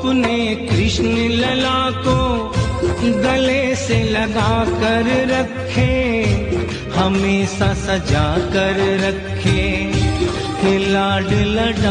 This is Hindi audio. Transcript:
अपने कृष्ण लला को गले से लगा कर रखे, हमेशा सजा कर रखे। लाड लडा